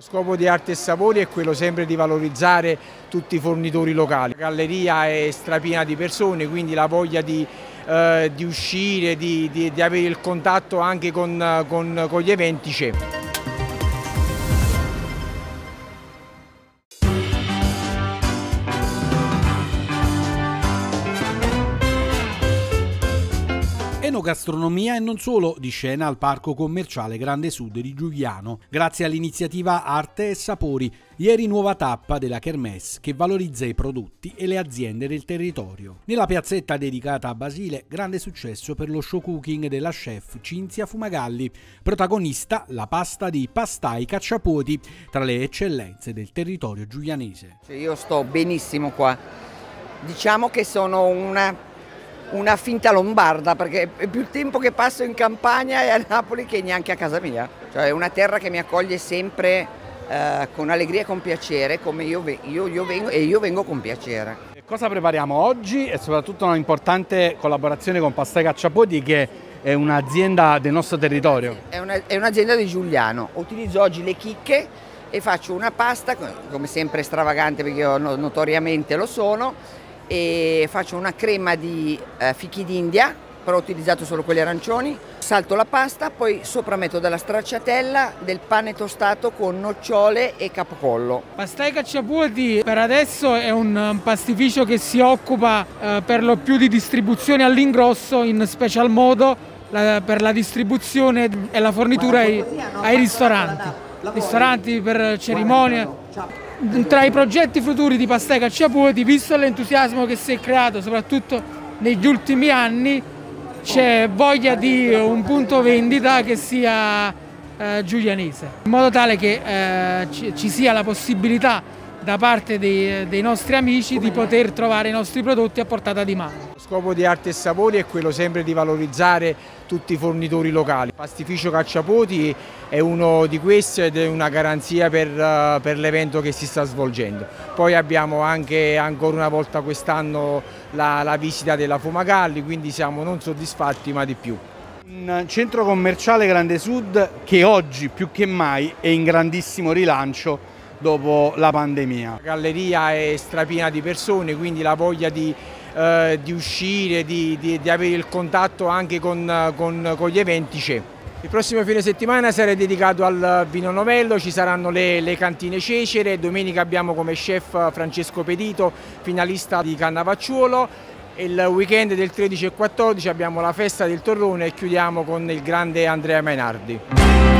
Lo scopo di Arte e Sapori è quello sempre di valorizzare tutti i fornitori locali. La galleria è strapiena di persone, quindi la voglia di, eh, di uscire, di, di, di, avere il contatto anche con, con, con gli eventi c'è. Enogastronomia e non solo di scena al parco commerciale Grande Sud di Giuliano, grazie all'iniziativa Arte e Sapori, ieri nuova tappa della Kermesse che valorizza i prodotti e le aziende del territorio. Nella piazzetta dedicata a Basile, grande successo per lo show cooking della chef Cinzia Fumagalli, protagonista la pasta di pastai cacciapoti, tra le eccellenze del territorio giulianese. Io sto benissimo qua, diciamo che sono una una finta lombarda perché è più tempo che passo in campagna e a Napoli che neanche a casa mia. Cioè è una terra che mi accoglie sempre eh, con allegria e con piacere come io, io, io vengo e io vengo con piacere. Cosa prepariamo oggi e soprattutto un'importante collaborazione con Pastai Cacciapodi che è un'azienda del nostro territorio? È, una, è un'azienda di Giuliano. Utilizzo oggi le chicche e faccio una pasta, come sempre stravagante perché io notoriamente lo sono, e faccio una crema di eh, fichi d'India, però ho utilizzato solo quelli arancioni, salto la pasta, poi sopra metto della stracciatella, del pane tostato con nocciole e capocollo. Pastai Cacciapuoti per adesso è un pastificio che si occupa eh, per lo più di distribuzione all'ingrosso in special modo la, per la distribuzione e la fornitura ai, ai ristoranti, ristoranti per cerimonie tra i progetti futuri di Pastai Cacciapuoti, visto l'entusiasmo che si è creato soprattutto negli ultimi anni, c'è voglia di un punto vendita che sia eh, giulianese, in modo tale che eh, ci, ci sia la possibilità da parte dei, dei, nostri amici di poter trovare i nostri prodotti a portata di mano. Lo scopo di Arte e Sapori è quello sempre di valorizzare tutti i fornitori locali. Pastificio Cacciapoti è uno di questi ed è una garanzia per, uh, per l'evento che si sta svolgendo. Poi abbiamo anche ancora una volta quest'anno la, la visita della Fumagalli, quindi siamo non soddisfatti ma di più. Un centro commerciale Grande Sud che oggi più che mai è in grandissimo rilancio dopo la pandemia. La galleria è strapiena di persone, quindi la voglia di, eh, di uscire, di, di, di, avere il contatto anche con, con, con gli eventi c'è. Il prossimo fine settimana sarà dedicato al vino novello, ci saranno le, le, cantine cecere, domenica abbiamo come chef Francesco Pedito, finalista di Cannavacciuolo, il weekend del 13 e 14 abbiamo la festa del torrone e chiudiamo con il grande Andrea Mainardi.